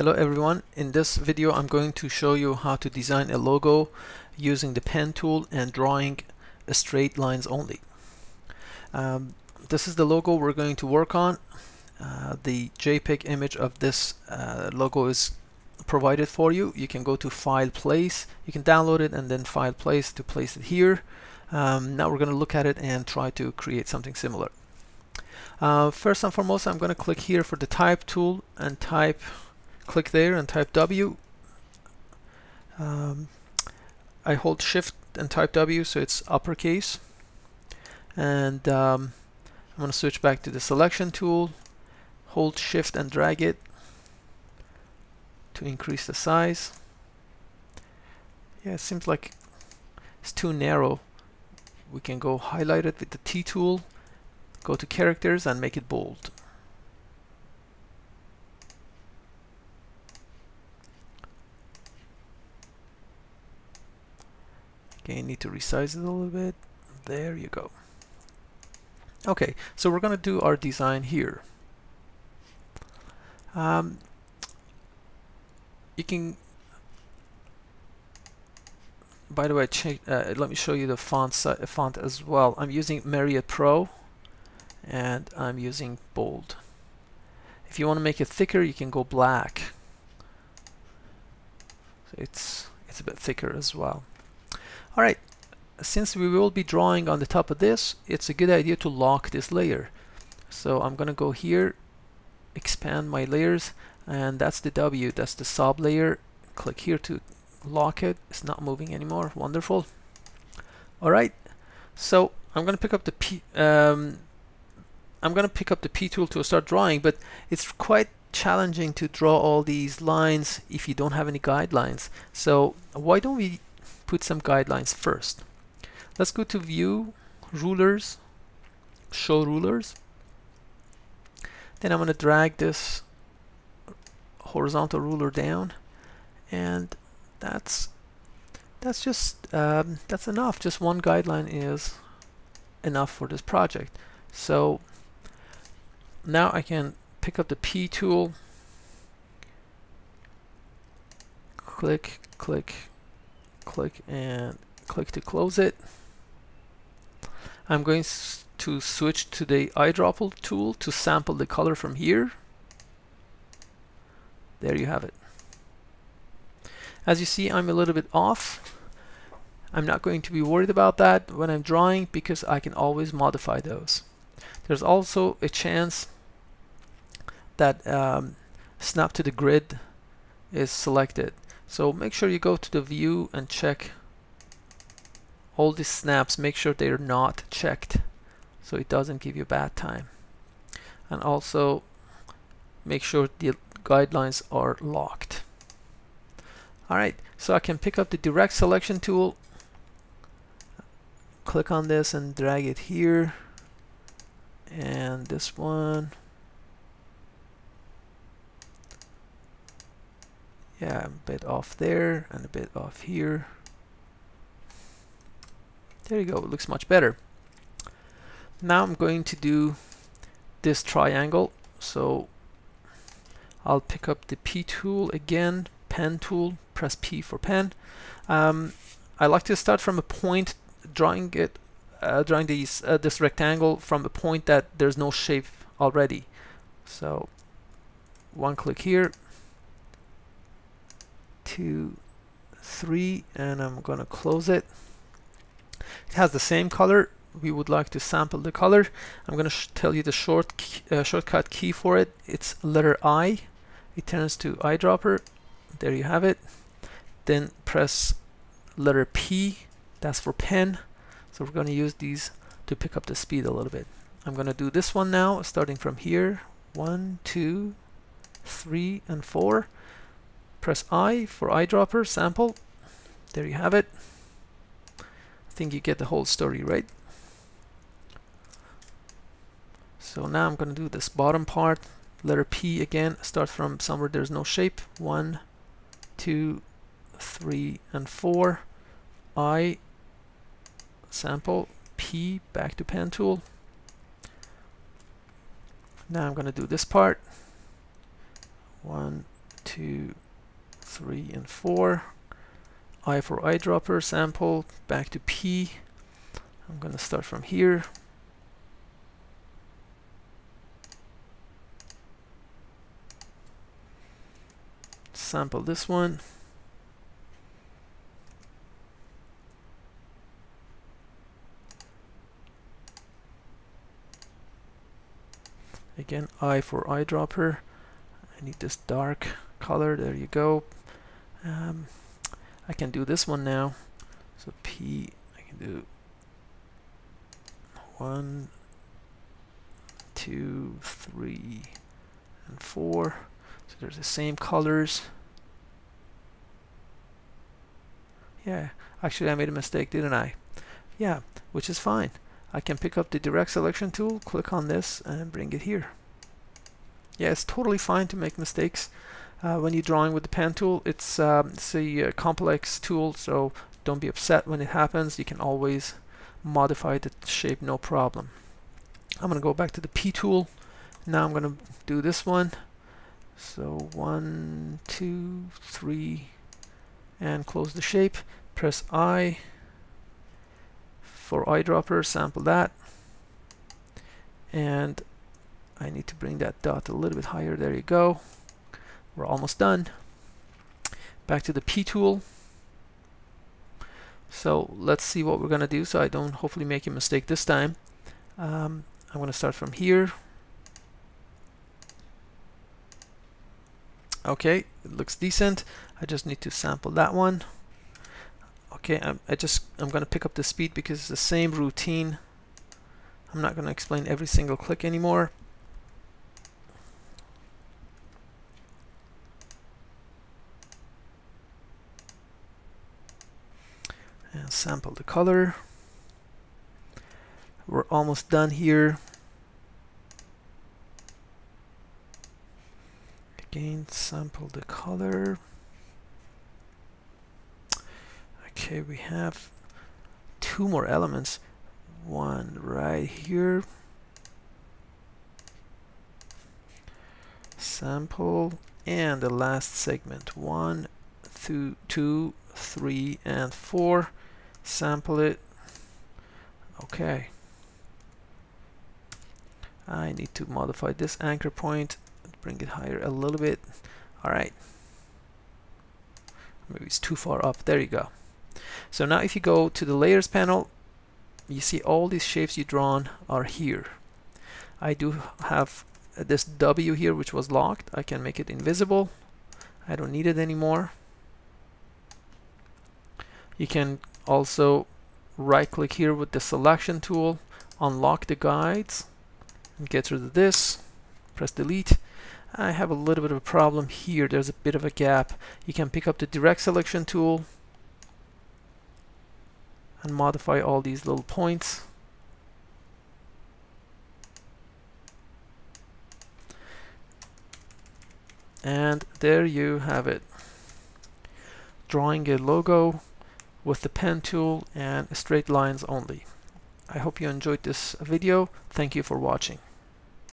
Hello everyone. In this video I'm going to show you how to design a logo using the pen tool and drawing straight lines only. Um, this is the logo we're going to work on. Uh, the JPEG image of this uh, logo is provided for you. You can go to file place, you can download it and then file place to place it here. Um, now we're going to look at it and try to create something similar. Uh, first and foremost I'm going to click here for the type tool and type click there and type W. Um, I hold shift and type W so it's uppercase. And um, I'm going to switch back to the selection tool. Hold shift and drag it to increase the size. Yeah it seems like it's too narrow. We can go highlight it with the T tool go to characters and make it bold Okay, need to resize it a little bit. There you go. Okay, so we're going to do our design here. Um, you can, by the way, uh, let me show you the font, font as well. I'm using Myriad Pro and I'm using bold. If you want to make it thicker, you can go black. So it's it's a bit thicker as well. Alright, since we will be drawing on the top of this, it's a good idea to lock this layer. So I'm gonna go here, expand my layers, and that's the W, that's the sub layer. Click here to lock it. It's not moving anymore. Wonderful. Alright, so I'm gonna pick up the P um, I'm gonna pick up the P tool to start drawing, but it's quite challenging to draw all these lines if you don't have any guidelines. So why don't we put some guidelines first. Let's go to view, rulers, show rulers. Then I'm going to drag this horizontal ruler down and that's that's just um, that's enough just one guideline is enough for this project so now I can pick up the P tool click click click and click to close it. I'm going to switch to the eyedropper tool to sample the color from here. There you have it. As you see, I'm a little bit off. I'm not going to be worried about that when I'm drawing because I can always modify those. There's also a chance that um, snap to the grid is selected. So make sure you go to the view and check all these snaps, make sure they're not checked so it doesn't give you a bad time. And also make sure the guidelines are locked. Alright, so I can pick up the direct selection tool, click on this and drag it here, and this one, yeah, a bit off there and a bit off here. There you go, it looks much better. Now I'm going to do this triangle. So I'll pick up the P tool again, pen tool, press P for pen. Um, I like to start from a point, drawing it, uh, drawing these uh, this rectangle from a point that there's no shape already. So one click here, two, three, and I'm gonna close it. It has the same color. We would like to sample the color. I'm gonna tell you the short uh, shortcut key for it. It's letter I. It turns to eyedropper. There you have it. Then press letter P. That's for pen. So we're gonna use these to pick up the speed a little bit. I'm gonna do this one now, starting from here. One, two, three, and four. Press I for eyedropper sample. There you have it. I think you get the whole story, right? So now I'm going to do this bottom part. Letter P again. Start from somewhere there's no shape. One, two, three, and four. I sample P back to pen tool. Now I'm going to do this part. One, two, three, and four. I for eyedropper sample, back to P. I'm going to start from here. Sample this one. Again, I for eyedropper. I need this dark color. There you go. Um, I can do this one now. So P, I can do one, two, three, and four. So there's the same colors. Yeah, actually I made a mistake, didn't I? Yeah, which is fine. I can pick up the direct selection tool, click on this, and bring it here. Yeah, it's totally fine to make mistakes uh, when you're drawing with the pen tool. It's, um, it's a uh, complex tool, so don't be upset when it happens. You can always modify the shape, no problem. I'm going to go back to the P tool. Now I'm going to do this one. So one, two, three, and close the shape. Press I for eyedropper, sample that. And I need to bring that dot a little bit higher. There you go. We're almost done. Back to the P tool. So let's see what we're going to do so I don't hopefully make a mistake this time. Um, I'm going to start from here. Okay, it looks decent. I just need to sample that one. Okay, I'm, I just I'm going to pick up the speed because it's the same routine. I'm not going to explain every single click anymore. And sample the color. We're almost done here. Again, sample the color. Okay, we have two more elements. One right here. Sample and the last segment. One, two, two, three, and four. Sample it. Okay. I need to modify this anchor point, bring it higher a little bit. All right. Maybe it's too far up. There you go. So now if you go to the layers panel, you see all these shapes you drawn are here. I do have this W here which was locked. I can make it invisible. I don't need it anymore. You can also right click here with the selection tool, unlock the guides, and get rid of this. Press delete. I have a little bit of a problem here. There's a bit of a gap. You can pick up the direct selection tool and modify all these little points. And there you have it. Drawing a logo with the pen tool and straight lines only. I hope you enjoyed this video. Thank you for watching.